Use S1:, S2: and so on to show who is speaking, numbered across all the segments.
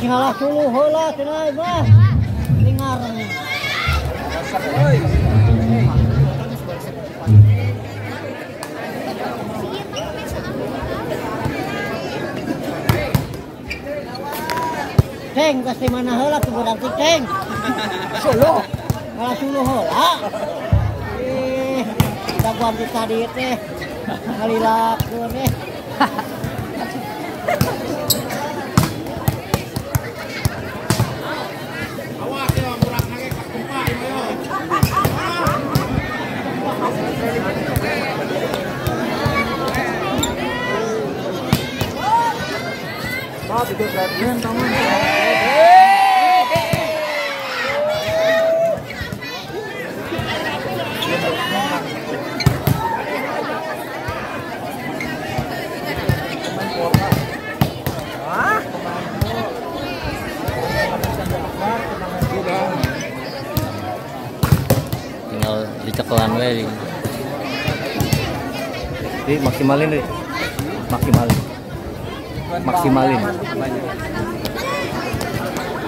S1: salah dulu heula cenah mah. Dengar. Ceng, pasti mana heula tuh berarti ceng. Solo. Malah sulu heula. Eh, kita ganti tadi teh. Kali laku deh.
S2: tinggal dicekelan we di di maksimalin deh maksimalin maksimalin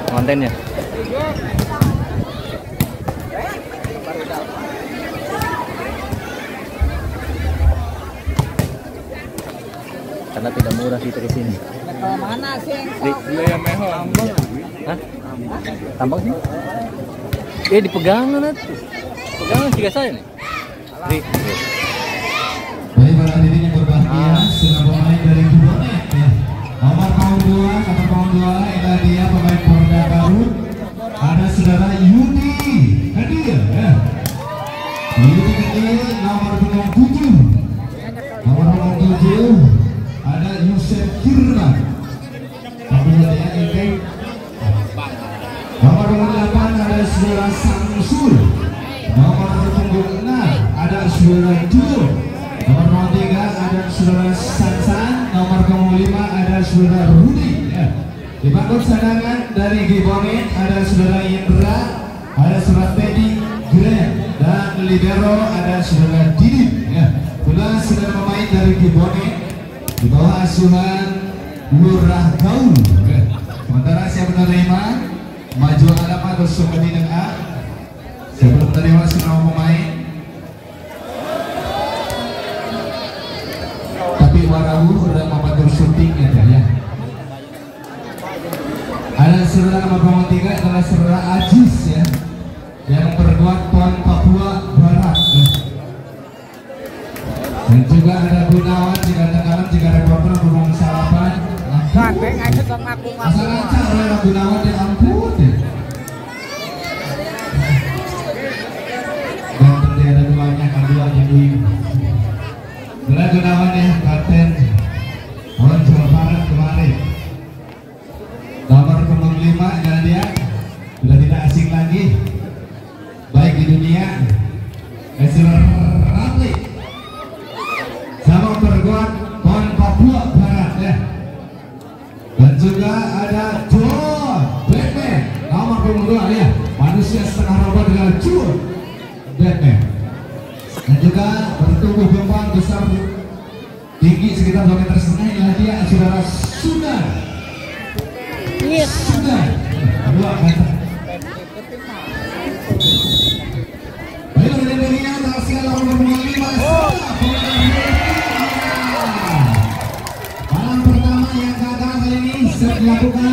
S2: kontennya karena tidak murah sih ke sini
S1: Mana sih?
S2: di Hah? Tambang sih? Eh di pegangan tuh. Pegangan tiga saya nih. Di.
S3: Baik para hadirin berbahagia, sudah pemain dari Kubonet ya. Nomor kaum dua, nomor kaum dua, ini dia pemain Porda Garut. Ada saudara Yudi hadir ya. Yudi hadir nomor punggung tujuh. Nomor punggung tujuh ada Yusuf Kirna. Kemudian ini Nomor punggung delapan ada saudara Samsul. Nomor punggung enam ada saudara Jul. Nomor punggung tiga ada saudara Sansan. Nomor punggung lima ada saudara Rudi. Ya. Di bangku cadangan dari Gibonet ada saudara Indra, ada saudara Teddy Grant dan libero ada saudara Didit. Ya. Saudara pemain dari Gibonet di bawah asuhan Lurah Gaul. Ya. Sementara siapa menerima maju alamat atau dengan A sebelum menerima semua pemain pemain tiga adalah saudara Ajis ya yang memperkuat PON Papua Barat ya. dan juga ada Gunawan jika kanan jika ada reporter berumur salapan
S1: Gandeng aja sama aku
S3: asal lancar oleh Gunawan ya ampun ya. dan nanti ada duanya kan Bila Gunawan perguat Pon Papua Barat ya. Dan juga ada John Batman. Punggung dua ya. Manusia setengah robot dengan John Batman. Dan juga bertumbuh kembang besar tinggi sekitar 2 meter setengah. Dia sudah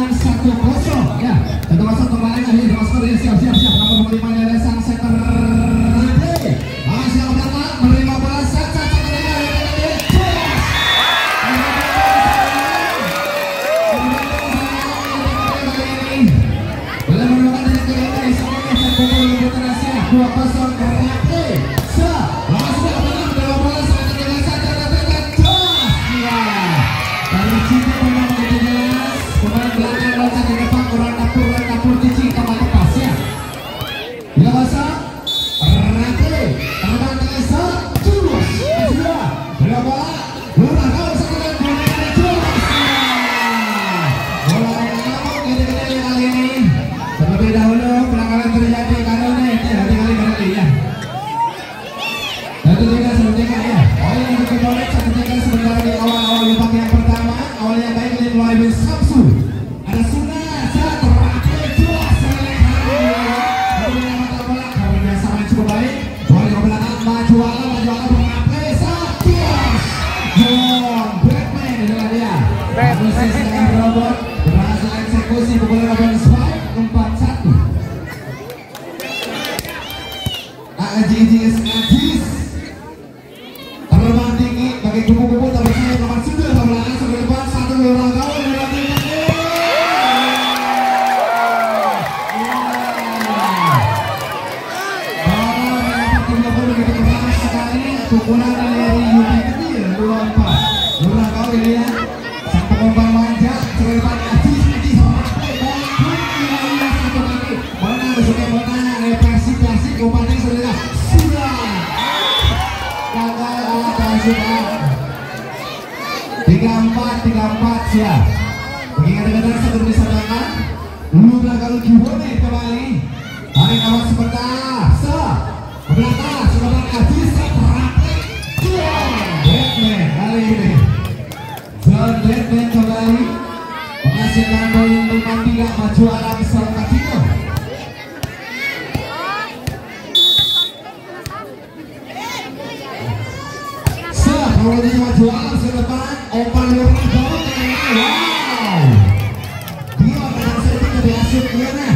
S3: masuk ke mana?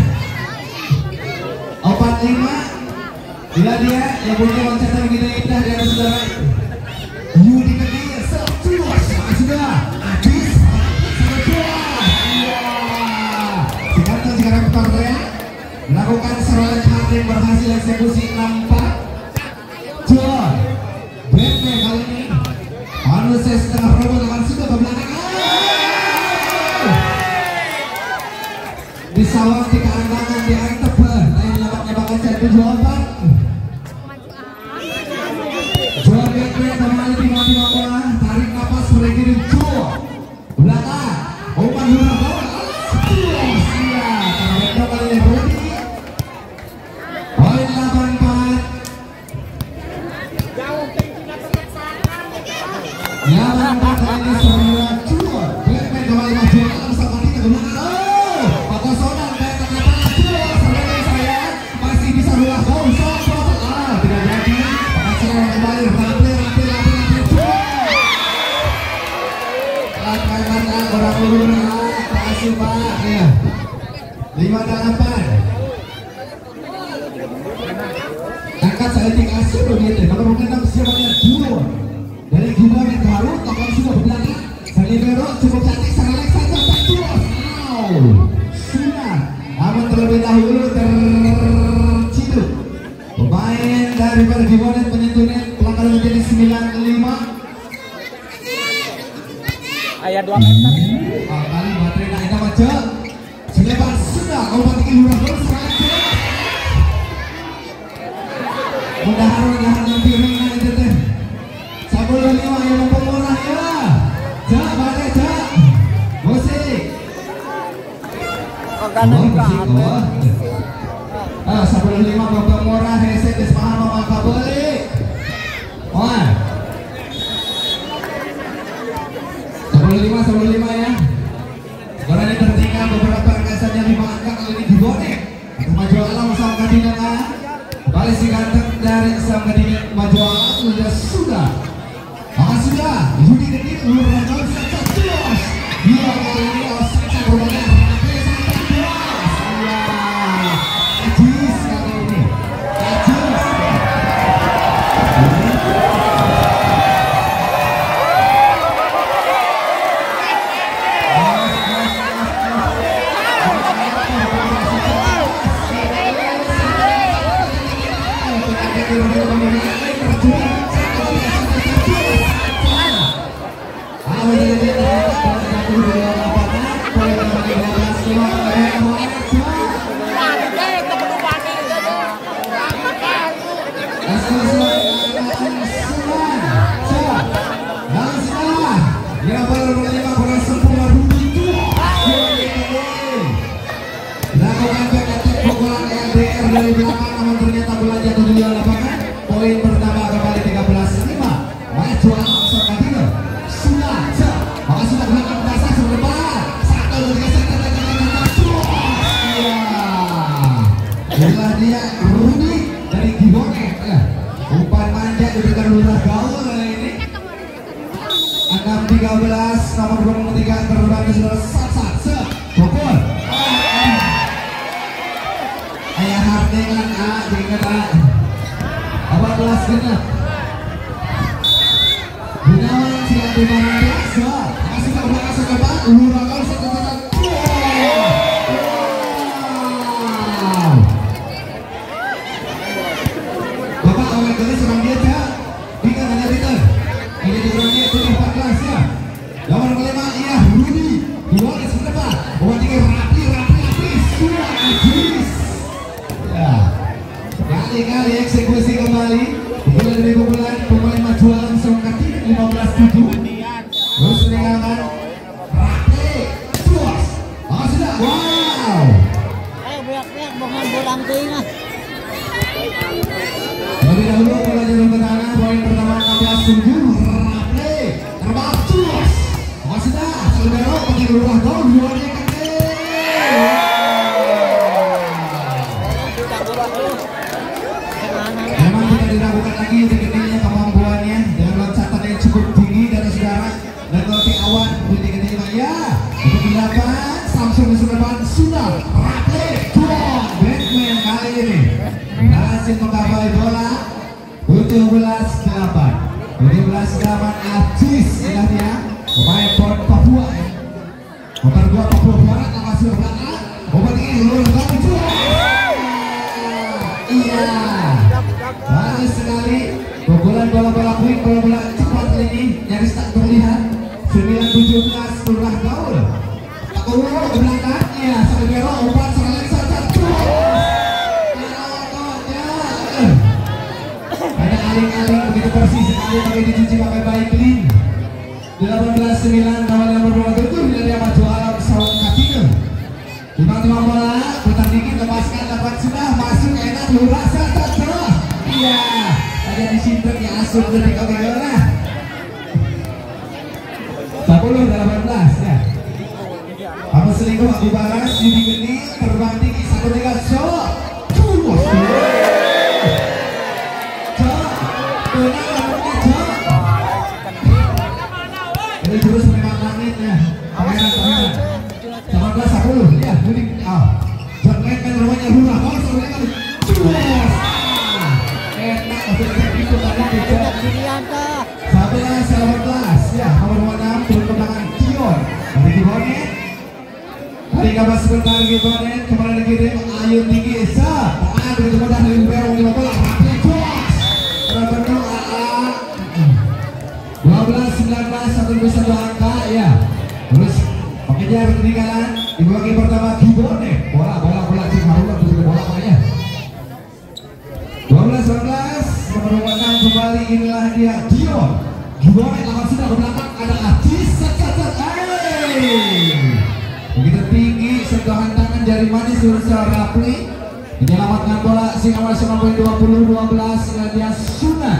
S3: Opat lima. Bila dia yang punya loncatan begitu indah di atas saudara. Yudi Kedir, sepuluh. Sudah, habis. Iya. Sekarang sekarang Korea melakukan serangan hunting berhasil eksekusi nampak. Jor, Batman kali ini. Manusia setengah robot sawang di kalangan balapan angkat saliting asuh gitu, kalau mungkin tak persiapannya dulu dari gimana yang baru tokoh sudah berbelakang saliting cukup cantik sangat Alex saja wow. Sudah. Amat terlebih dahulu terciduk. Pemain daripada gimana penyentuhnya pelanggaran menjadi 95
S4: ayat dua meter.
S3: Kali baterai naik apa cek? Selepas. Sunda, Kabupaten Kelurahan Gor Seraja. Ya. Mendahar mendahar nanti ringan itu teh. Sabun lima yang pemurah ya. ya. Jak balik jak. Musik. Oh, musik oh. Ah, sabun lima pemurah, hese, despahar, 613 nomor punggung ketiga terbang ke saudara satu, se Bogor. Ayah hati kan A jadi kata apa kelas kita? Gunawan tidak di mana biasa? Kasih tahu bahasa keempat, Salvero pakai 2 Papua Barat yang masih belakang Nomor 3 Lulus Kami Iya. Bagus sekali. Pukulan bola-bola quick Bola-bola cepat ini. Nyaris tak terlihat. 9-17 Turah gaul. Tak keluar ke belakang Salvero Umpan serangan saja Ada aling-aling begitu bersih sekali pakai dicuci pakai baik clean. 18-9 kawan yang disimpan ya asuh dia. Dion Dion lawan sudah ke belakang ada Ajis cacat begitu tinggi sentuhan tangan jari manis berusaha Rapli. Menyelamatkan bola Singawa Singawa 20 12 inilah dia Sunan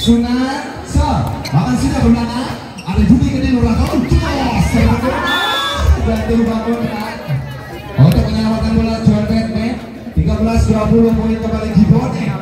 S3: Sunan so bahkan sudah ke belakang ada Judi gede lurah kau jos bantu bangun untuk menyelamatkan bola John Batman 13-20 poin kembali Gibone nomor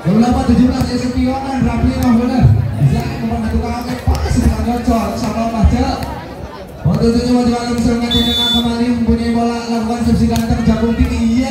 S3: Berapa 17 ya sepionan Rapli mah bener bisa umpan katukan oke pas dengan gocor sama baca untuk tujuh wajib alam serangan yang kembali mempunyai bola lakukan subsidi ganteng jagung tinggi